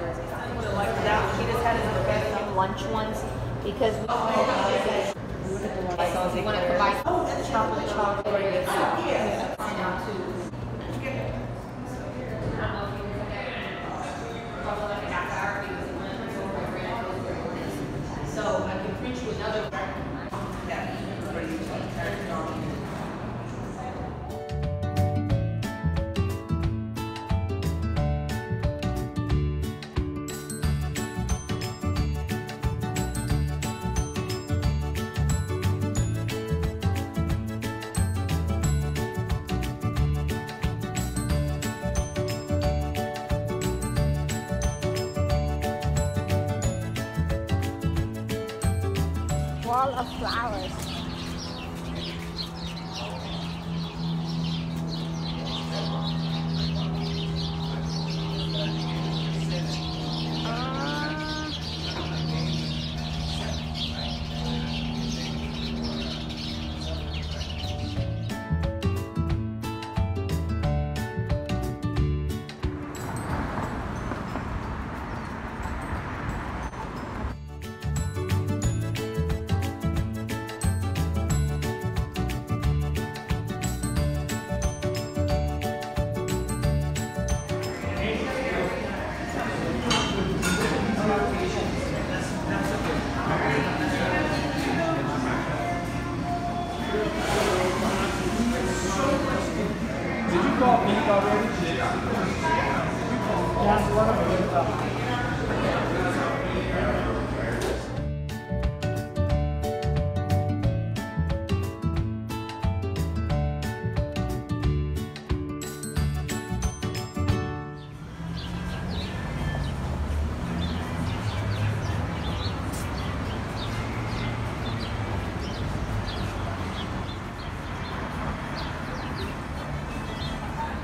Jersey. He just had his lunch once because we oh, want to combine oh, chocolate chocolate. Wall of flowers. Call Pete already? Yeah, one of them.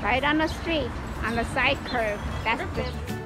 Right on the street, on the side curve. That's the